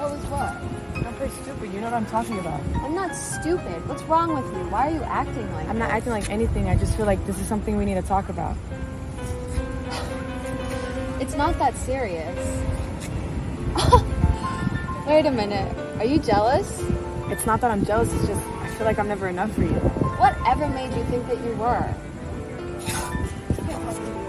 What was what? Don't play stupid. You know what I'm talking about. I'm not stupid. What's wrong with you? Why are you acting like I'm not acting like anything. I just feel like this is something we need to talk about. It's not that serious. Wait a minute. Are you jealous? It's not that I'm jealous. It's just I feel like I'm never enough for you. Whatever made you think that you were?